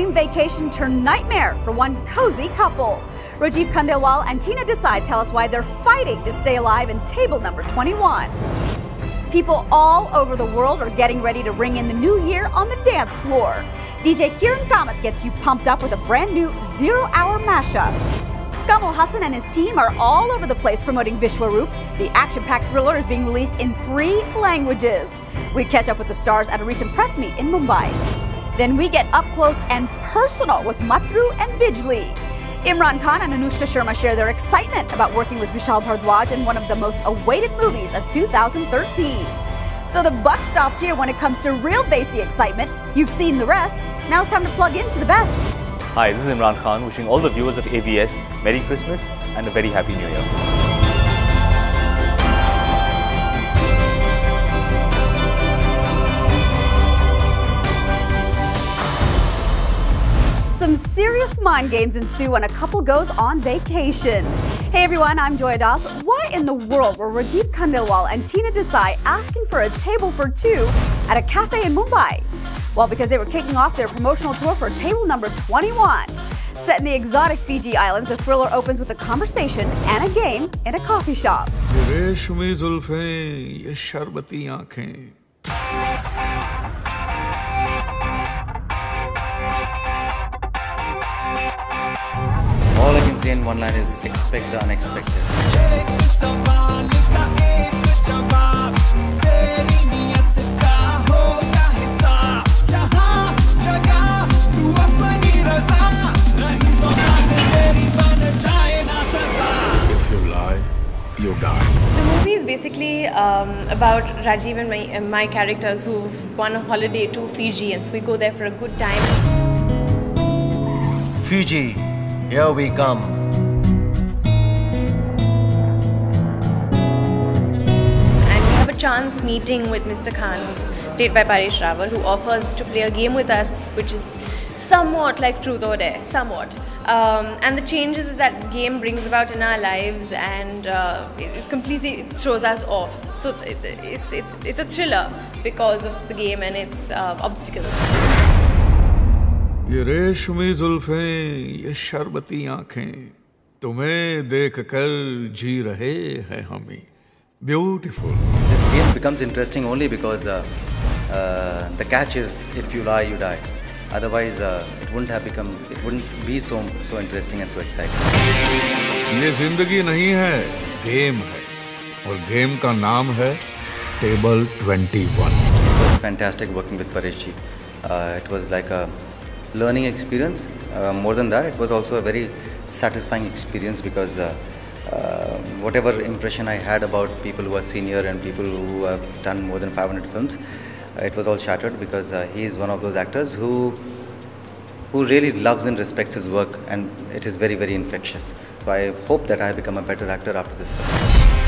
dream vacation turned nightmare for one cozy couple. Rajeev Khandelwal and Tena Desai tell us why they're fighting to stay alive in table number 21. People all over the world are getting ready to ring in the new year on the dance floor. DJ Kiran Kamath gets you pumped up with a brand new zero hour mashup. Kamal Haasan and his team are all over the place promoting Vishwaroop. The action packed thriller is being released in three languages. We catch up with the stars at a recent press meet in Mumbai. Then we get up close and personal with Matru and Bijli. Imran Khan and Anushka Sharma share their excitement about working with Vishal Bhardwaj in one of the most awaited movies of 2013. So the buck stops here when it comes to real Desi excitement. You've seen the rest. Now it's time to plug into the best. Hi, this is Imran Khan wishing all the viewers of AVS Merry Christmas and a very Happy New Year. Games ensue when a couple goes on vacation. Hey everyone, I'm Joya Das. Why in the world were Rajeev Khandelwal and Tena Desai asking for a table for two at a cafe in Mumbai? Well, because they were kicking off their promotional tour for table number 21. Set in the exotic Fiji Islands, the thriller opens with a conversation and a game in a coffee shop. All I in one line is expect the unexpected. If you lie, you die. The movie is basically um, about Rajeev and my, uh, my characters who've won a holiday to Fiji and so we go there for a good time. Fiji, here we come. chance meeting with Mr. Khan, who's played by Paresh Rawal, who offers to play a game with us, which is somewhat like Truth or Dare, somewhat. Um, and the changes that, that game brings about in our lives and uh, it completely throws us off. So it, it's, it's, it's a thriller because of the game and its uh, obstacles. ये रेशमी जुल्फें ये शरबती आंखें तुम्हें देख कर जी रहे हैं हमें beautiful This game becomes interesting only because uh, uh, the catch is if you lie, you die. Otherwise, uh, it wouldn't have become, it wouldn't be so so interesting and so exciting. ये जिंदगी game. है, game है, और game का नाम है Table 21. It was fantastic working with Pareshji. Uh, it was like a learning experience. Uh, more than that, it was also a very satisfying experience because. Uh, uh, whatever impression I had about people who are senior and people who have done more than 500 films, uh, it was all shattered because uh, he is one of those actors who who really loves and respects his work and it is very very infectious. So I hope that I become a better actor after this film.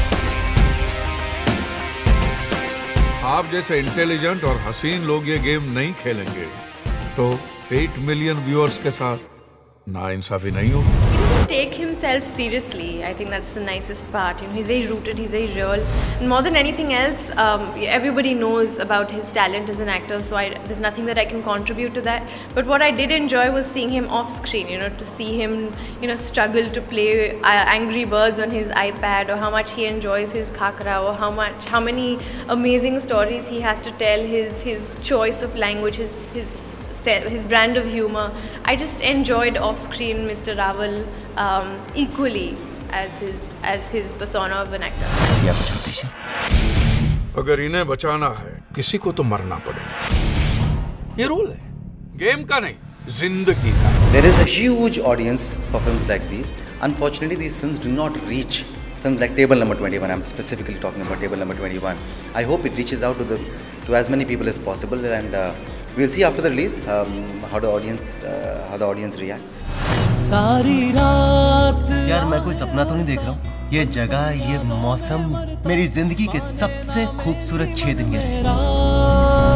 आप जैसे intelligent और हसीन लोग ये game नहीं खेलेंगे तो 8 million viewers के साथ नाइंसाफी नहीं होगी He doesn't take himself seriously. I think that's the nicest part. You know, he's very rooted, he's very real. And more than anything else, um, everybody knows about his talent as an actor. So I, there's nothing that I can contribute to that. But what I did enjoy was seeing him off screen. You know, to see him, you know, struggle to play uh, Angry Birds on his iPad, or how much he enjoys his khakra, or how much, how many amazing stories he has to tell. His his choice of language, his his his brand of humor. I just enjoyed off-screen Mr. Rawal um, equally as his as his persona of an actor. अगर इन्हें बचाना है किसी को तो मरना पड़ेगा ये रोल है गेम का नहीं जिंदगी का There is a huge audience for films like these. Unfortunately, these films do not reach films like Table Number 21. I'm specifically talking about Table Number 21. I hope it reaches out to the to as many people as possible and. Uh, we'll see after the release um, how the audience uh, how the audience reacts. सारी रात यार मैं कोई सपना तो नहीं देख रहा हूँ ये जगह ये मौसम मेरी जिंदगी के सबसे खूबसूरत छह दिन ये रहे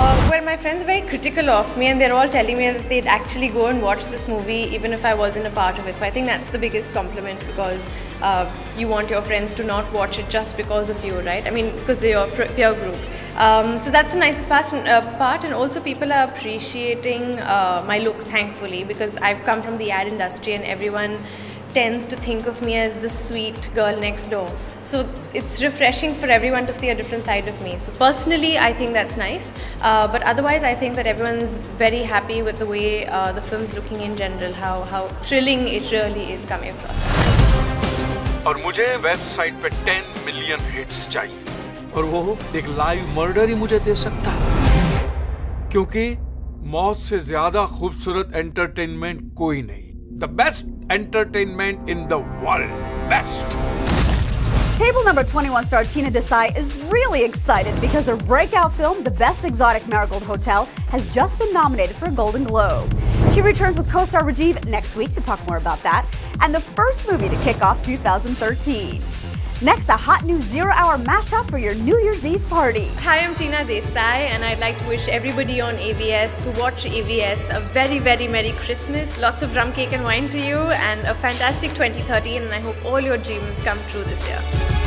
Uh, well, my friends are very critical of me, and they're all telling me that they'd actually go and watch this movie even if I wasn't a part of it. So I think that's the biggest compliment because uh, you want your friends to not watch it just because of you, right? I mean, because they're your peer group. Um, so that's the nicest part, uh, part, and also people are appreciating uh, my look, thankfully, because I've come from the ad industry and everyone tends to think of me as the sweet girl next door. So it's refreshing for everyone to see a different side of me. So personally, I think that's nice. Uh, but otherwise, I think that everyone's very happy with the way uh, the film's looking in general, how, how thrilling it really is coming across. और मुझे website पे 10 million hits चाहिए और वो एक live murder ही मुझे दे सकता क्योंकि मौत से ज्यादा खूबसूरत एंटरटेनमेंट कोई नहीं the best entertainment in the world best Table number 21 star Tena Desai is really excited because her breakout film, The Best Exotic Marigold Hotel, has just been nominated for a Golden Globe. She returns with co star Rajeev next week to talk more about that and the first movie to kick off 2013. Next, a hot new zero hour mashup for your New Year's Eve party. Hi, I'm Tena Desai, and I'd like to wish everybody on AVS who watch AVS a very, very Merry Christmas, lots of rum cake and wine to you, and a fantastic 2013. And I hope all your dreams come true this year.